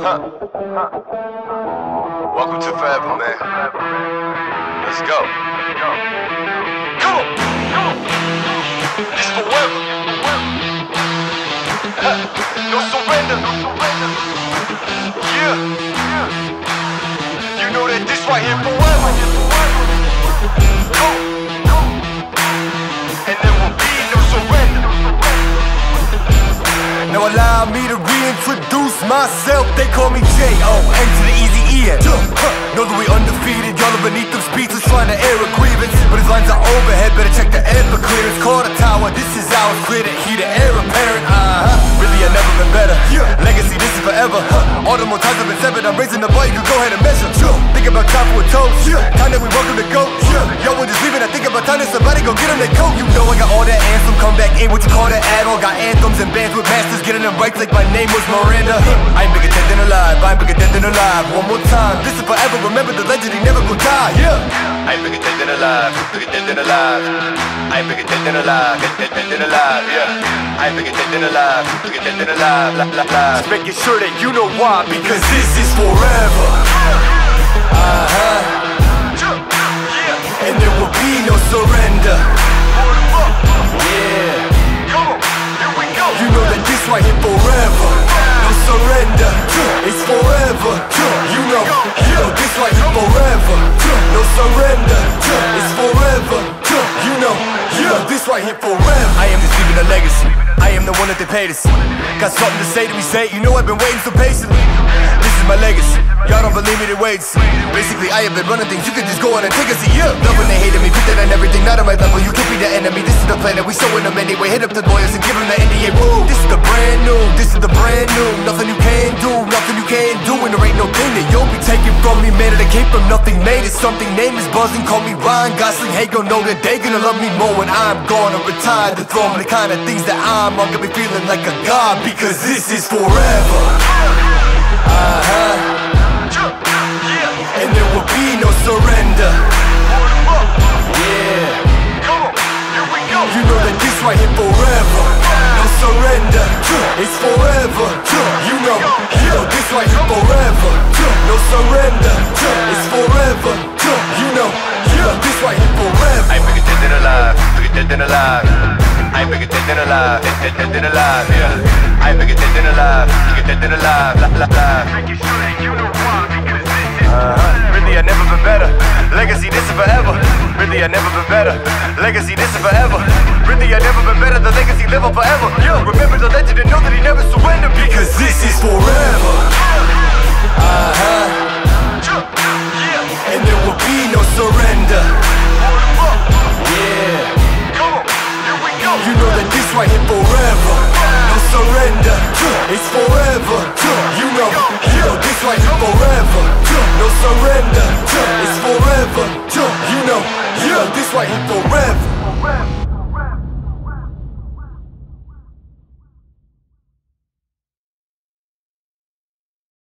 Welcome to forever, man. Let's go. Come on. This forever. No surrender. Yeah. You know that this right here forever. Go. And there will be no surrender. Now allow me to reintroduce myself. They call me J.O.N. to the easy E-N. Know that we undefeated, y'all are beneath them speeches trying to air a grievance. But his lines are overhead, better check the air for clearance. Call the tower, this is ours, clear the heat, the air apparent. Uh-huh. Really, I never been better. Legacy, this is forever. All the more times I've been severed, I'm raising the bar, you can go ahead and measure. Think about time for a toast. Time that we welcome to go. Anthem, come back in what you call that add-on. Got anthems and bands with masters, getting them right like my name was Miranda. I ain't bigger dead than alive, I ain't bigger dead than alive. One more time, this is forever, remember the legend, he never gon' die, yeah. I ain't bigger dead than alive, bigger dead than alive. I ain't bigger dead than alive, dead, dead than alive, yeah. I ain't bigger dead than alive, bigger dead than alive, la, la, la. Just making sure that you know why, because this is forever. Right here. I am just leaving a legacy. I am the one that they paid to see. Got something to say to me, say. You know I've been waiting so patiently. My legacy. Y'all don't believe me, then wait. Basically, I have been running things. You can just go on and take a seat. Love when they hated me, put that on everything. Not on my level. You can't be the enemy. This is the plan that we showing them anyway. Hit up the lawyers and give them the NDA. Woo! This is the brand new. This is the brand new. Nothing you can do. Nothing you can't do. And there ain't no thing that you'll be taking from me. Man, that came from nothing. Made it something. Name is buzzing. Call me Ryan Gosling. Hey, gon' know that they gonna love me more when I'm gone or retire the throne. The kind of things that I'm on. Gonna be feeling like a god because this is forever. Uh-huh. And there will be no surrender. Yeah. You know that this right here forever. No surrender. It's forever. You know, this right here forever. No surrender. It's forever. You know, this right here forever. I dead alive, dead alive. I ain't bigger dead alive, dead, dead, dead alive, yeah. I ain't bigger dead alive, bigger dead than alive, la, la, la. Make it shine, you know why? Because Uh-huh. Really, I never been better. Legacy, this is forever. Really, I never been better. Legacy, this is forever. Really, I never been better. The legacy live on forever. Yo, remember the legend and know that he never surrendered Because this is forever. Uh-huh. And there will be no surrender. Yeah. You know that this right here forever. No surrender. It's forever.